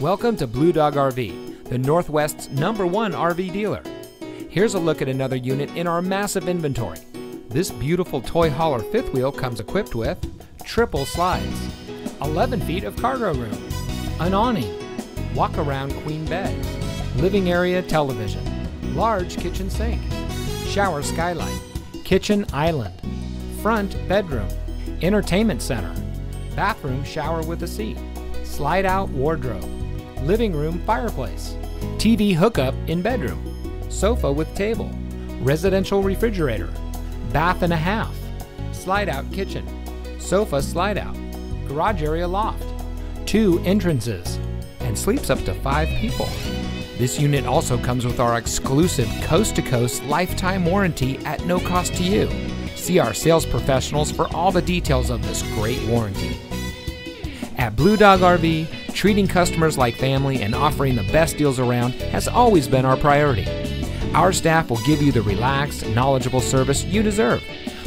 Welcome to Blue Dog RV, the Northwest's number one RV dealer. Here's a look at another unit in our massive inventory. This beautiful toy hauler fifth wheel comes equipped with triple slides, 11 feet of cargo room, an awning, walk around queen bed, living area television, large kitchen sink, shower skylight, kitchen island, front bedroom, entertainment center, bathroom shower with a seat, slide out wardrobe, living room fireplace, TV hookup in bedroom, sofa with table, residential refrigerator, bath and a half, slide out kitchen, sofa slide out, garage area loft, two entrances, and sleeps up to five people. This unit also comes with our exclusive coast to coast lifetime warranty at no cost to you. See our sales professionals for all the details of this great warranty. At Blue Dog RV, treating customers like family and offering the best deals around has always been our priority. Our staff will give you the relaxed, knowledgeable service you deserve.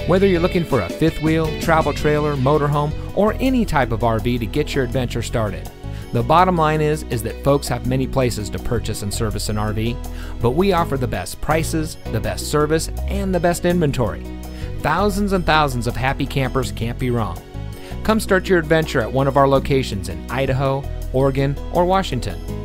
Whether you're looking for a fifth wheel, travel trailer, motorhome, or any type of RV to get your adventure started. The bottom line is is that folks have many places to purchase and service an RV, but we offer the best prices, the best service, and the best inventory. Thousands and thousands of happy campers can't be wrong. Come start your adventure at one of our locations in Idaho, Oregon, or Washington.